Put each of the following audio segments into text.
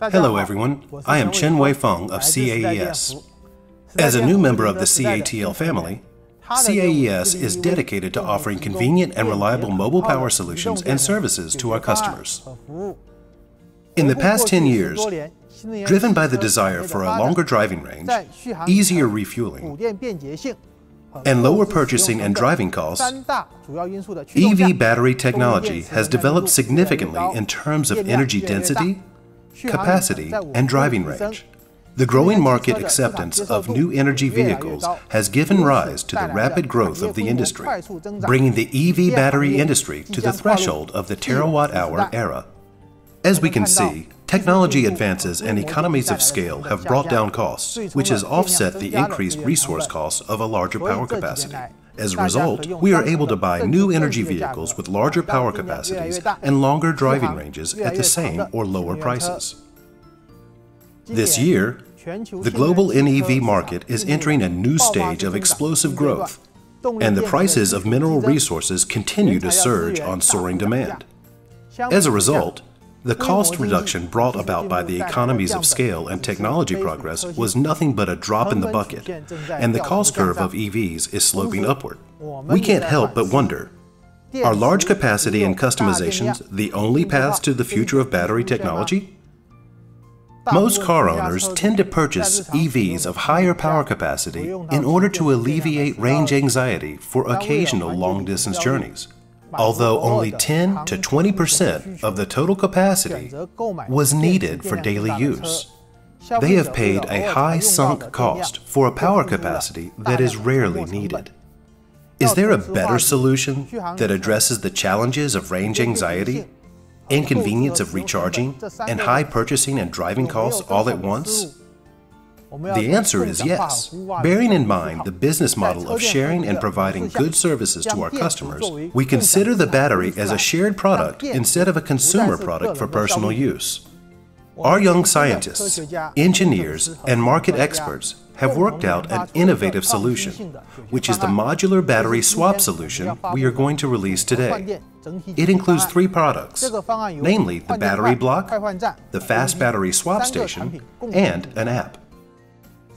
Hello, everyone. I am Chen Wei Feng of CAES. As a new member of the CATL family, CAES is dedicated to offering convenient and reliable mobile power solutions and services to our customers. In the past 10 years, driven by the desire for a longer driving range, easier refueling, and lower purchasing and driving costs, EV battery technology has developed significantly in terms of energy density, capacity, and driving range. The growing market acceptance of new energy vehicles has given rise to the rapid growth of the industry, bringing the EV battery industry to the threshold of the terawatt hour era. As we can see, technology advances and economies of scale have brought down costs, which has offset the increased resource costs of a larger power capacity. As a result, we are able to buy new energy vehicles with larger power capacities and longer driving ranges at the same or lower prices. This year, the global NEV market is entering a new stage of explosive growth, and the prices of mineral resources continue to surge on soaring demand. As a result, the cost reduction brought about by the economies of scale and technology progress was nothing but a drop in the bucket, and the cost curve of EVs is sloping upward. We can't help but wonder are large capacity and customizations the only paths to the future of battery technology? Most car owners tend to purchase EVs of higher power capacity in order to alleviate range anxiety for occasional long distance journeys although only 10 to 20 percent of the total capacity was needed for daily use. They have paid a high sunk cost for a power capacity that is rarely needed. Is there a better solution that addresses the challenges of range anxiety, inconvenience of recharging, and high purchasing and driving costs all at once? The answer is yes. Bearing in mind the business model of sharing and providing good services to our customers, we consider the battery as a shared product instead of a consumer product for personal use. Our young scientists, engineers, and market experts have worked out an innovative solution, which is the modular battery swap solution we are going to release today. It includes three products, namely the battery block, the fast battery swap station, and an app.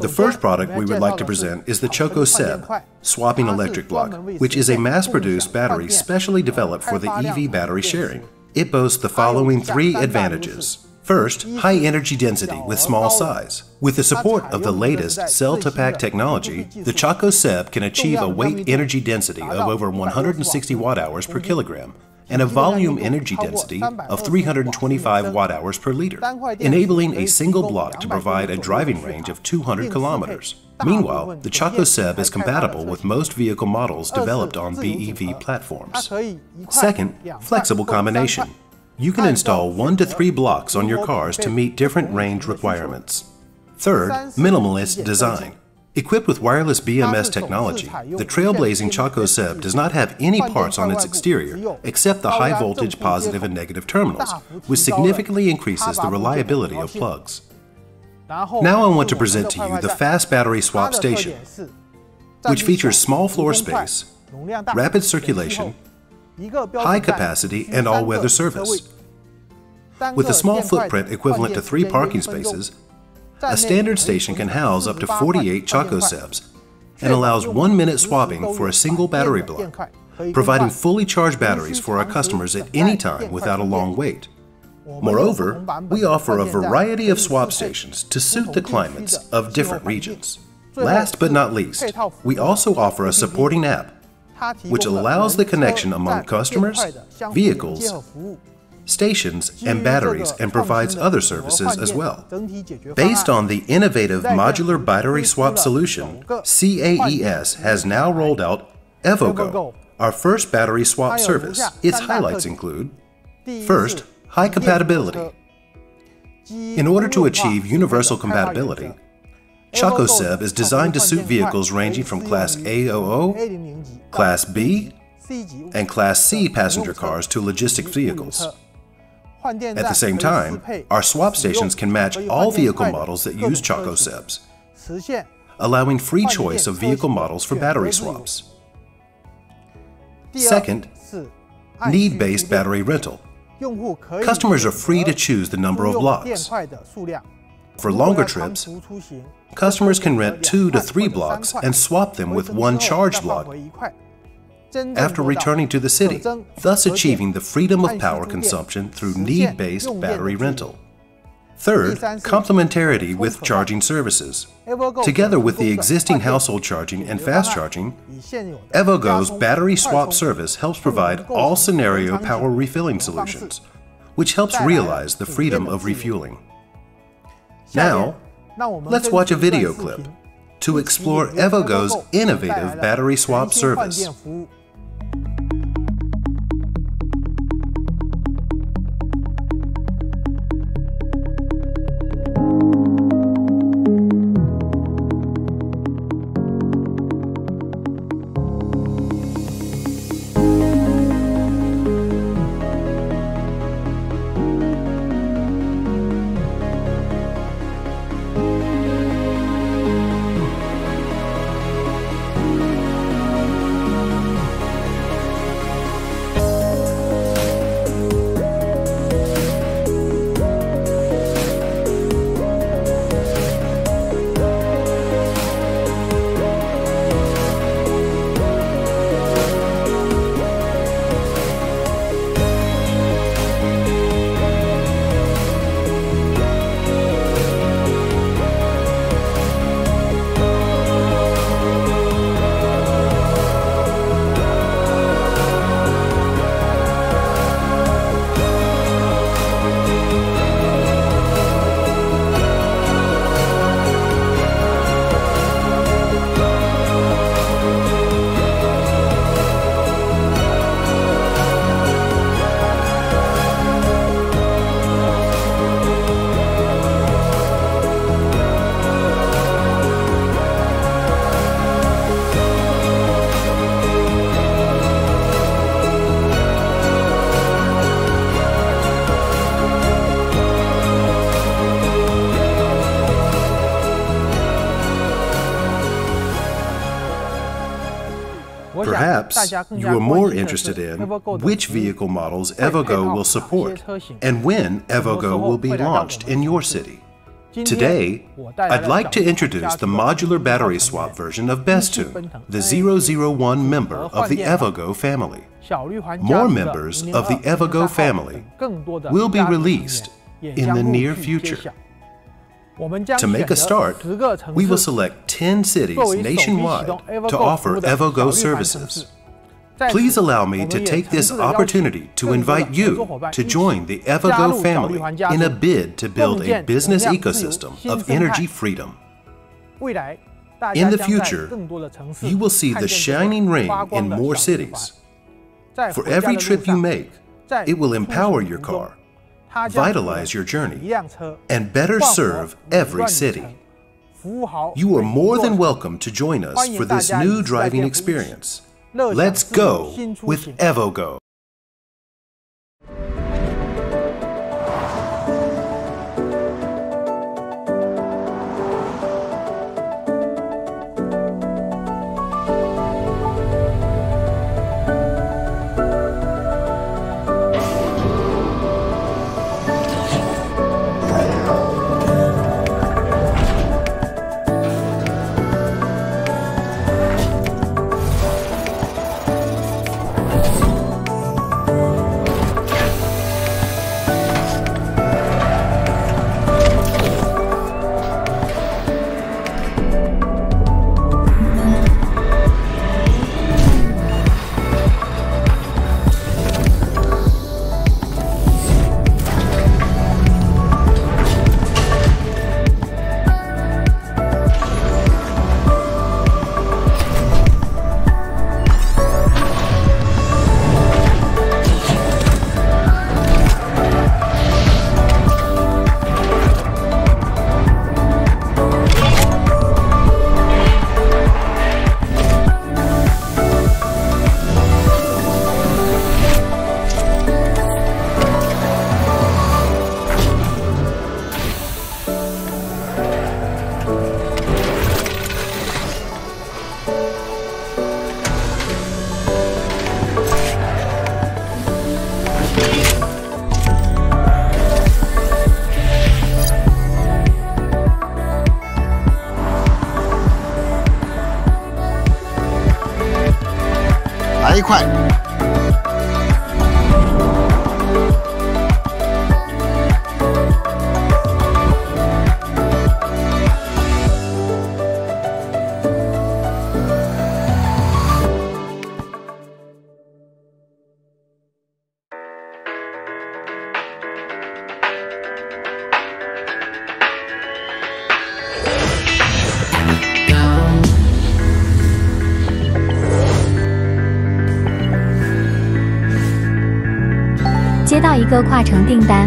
The first product we would like to present is the Choco Seb swapping electric block, which is a mass-produced battery specially developed for the EV battery sharing. It boasts the following three advantages. First, high energy density with small size. With the support of the latest cell-to-pack technology, the Choco Seb can achieve a weight energy density of over 160 watt-hours per kilogram, and a volume energy density of 325 watt-hours per liter, enabling a single block to provide a driving range of 200 kilometers. Meanwhile, the Choco Seb is compatible with most vehicle models developed on BEV platforms. Second, flexible combination. You can install one to three blocks on your cars to meet different range requirements. Third, minimalist design. Equipped with wireless BMS technology, the trailblazing Choco Seb does not have any parts on its exterior except the high voltage positive and negative terminals, which significantly increases the reliability of plugs. Now I want to present to you the fast battery swap station, which features small floor space, rapid circulation, high capacity, and all-weather service. With a small footprint equivalent to three parking spaces, a standard station can house up to 48 Choco Sebs and allows one minute swapping for a single battery block, providing fully charged batteries for our customers at any time without a long wait. Moreover, we offer a variety of swap stations to suit the climates of different regions. Last but not least, we also offer a supporting app, which allows the connection among customers, vehicles, stations, and batteries and provides other services as well. Based on the innovative modular battery swap solution, CAES has now rolled out EvoGo, our first battery swap service. Its highlights include First, high compatibility. In order to achieve universal compatibility, ChocoSeb is designed to suit vehicles ranging from Class A00, Class B, and Class C passenger cars to logistic vehicles. At the same time, our swap stations can match all vehicle models that use Choco Sebs, allowing free choice of vehicle models for battery swaps. Second, need-based battery rental. Customers are free to choose the number of blocks. For longer trips, customers can rent two to three blocks and swap them with one charged block after returning to the city, thus achieving the freedom of power consumption through need based battery rental. Third, complementarity with charging services. Together with the existing household charging and fast charging, EvoGo's battery swap service helps provide all scenario power refilling solutions, which helps realize the freedom of refueling. Now, let's watch a video clip to explore EvoGo's innovative battery swap service. Perhaps you are more interested in which vehicle models EvoGo will support and when EvoGo will be launched in your city. Today, I'd like to introduce the modular battery swap version of Bestune, the 001 member of the EvoGo family. More members of the EvoGo family will be released in the near future. To make a start, we will select 10 cities nationwide to offer EvoGo services. Please allow me to take this opportunity to invite you to join the EvoGo family in a bid to build a business ecosystem of energy freedom. In the future, you will see the shining ring in more cities. For every trip you make, it will empower your car vitalize your journey, and better serve every city. You are more than welcome to join us for this new driving experience. Let's go with EvoGo. 快。接到一个跨城订单。